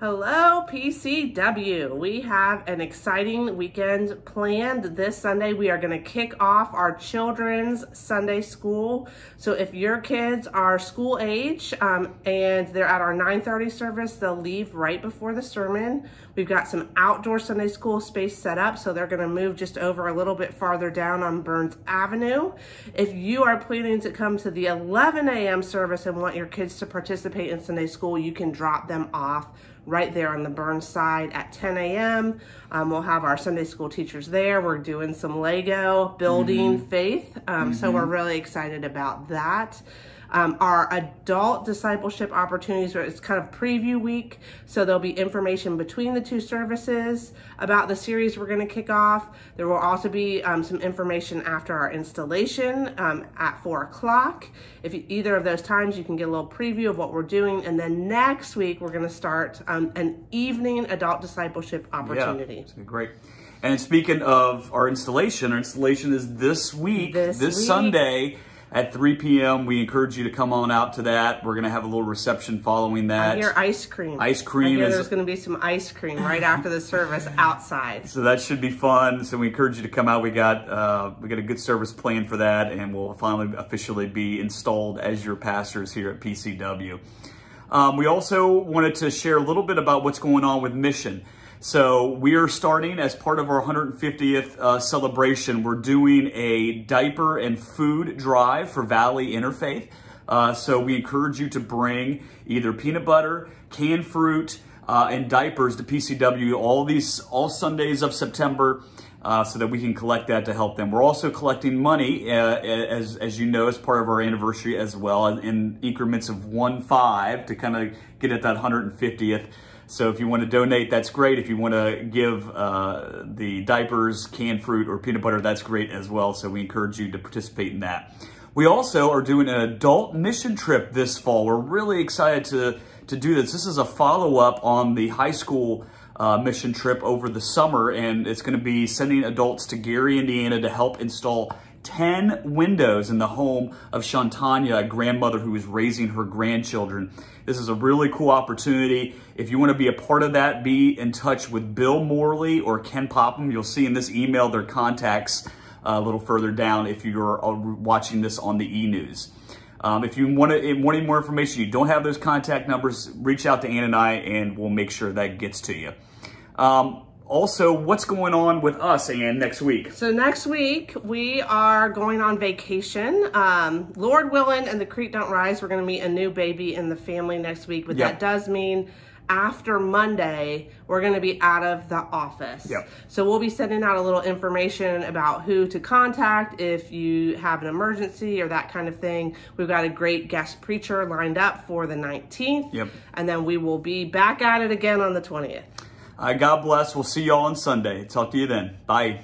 Hello, PCW. We have an exciting weekend planned this Sunday. We are going to kick off our children's Sunday school. So if your kids are school age um, and they're at our 9.30 service, they'll leave right before the sermon. We've got some outdoor Sunday school space set up, so they're going to move just over a little bit farther down on Burns Avenue. If you are planning to come to the 11 a.m. service and want your kids to participate in Sunday school, you can drop them off right there on the Burns side at 10 a.m. Um, we'll have our Sunday school teachers there. We're doing some Lego building mm-hmm. faith. Um, mm-hmm. So we're really excited about that. Um, our adult discipleship opportunities, it's kind of preview week, so there'll be information between the two services about the series we're going to kick off. There will also be um, some information after our installation um, at 4 o'clock. If you, either of those times, you can get a little preview of what we're doing. And then next week, we're going to start um, an evening adult discipleship opportunity. Yeah, great. And speaking of our installation, our installation is this week, this, this week. Sunday at 3 p.m. We encourage you to come on out to that. We're going to have a little reception following that. I hear ice cream. Ice cream. I hear there's going to be some ice cream right after the service outside. So that should be fun. So we encourage you to come out. We got uh, we got a good service plan for that, and we'll finally officially be installed as your pastors here at PCW. Um, we also wanted to share a little bit about what's going on with Mission. So we are starting as part of our 150th uh, celebration. We're doing a diaper and food drive for Valley Interfaith. Uh, so we encourage you to bring either peanut butter, canned fruit, uh, and diapers to PCW all these all Sundays of September. Uh, so that we can collect that to help them. We're also collecting money, uh, as, as you know, as part of our anniversary as well, in increments of one five to kind of get at that 150th. So if you want to donate, that's great. If you want to give uh, the diapers, canned fruit, or peanut butter, that's great as well. So we encourage you to participate in that. We also are doing an adult mission trip this fall. We're really excited to, to do this. This is a follow-up on the high school uh, mission trip over the summer, and it's going to be sending adults to Gary, Indiana to help install 10 windows in the home of Shantanya, a grandmother who is raising her grandchildren. This is a really cool opportunity. If you want to be a part of that, be in touch with Bill Morley or Ken Popham. You'll see in this email their contacts uh, a little further down if you're uh, watching this on the e-news. Um, if you want, to, want any more information, you don't have those contact numbers, reach out to Ann and I and we'll make sure that gets to you. Um, also, what's going on with us, Ann, next week? So next week, we are going on vacation. Um, Lord willing and the creek don't rise, we're going to meet a new baby in the family next week, but yep. that does mean after Monday, we're going to be out of the office. Yep. So we'll be sending out a little information about who to contact if you have an emergency or that kind of thing. We've got a great guest preacher lined up for the 19th. Yep. And then we will be back at it again on the 20th. Uh, God bless. We'll see you all on Sunday. Talk to you then. Bye.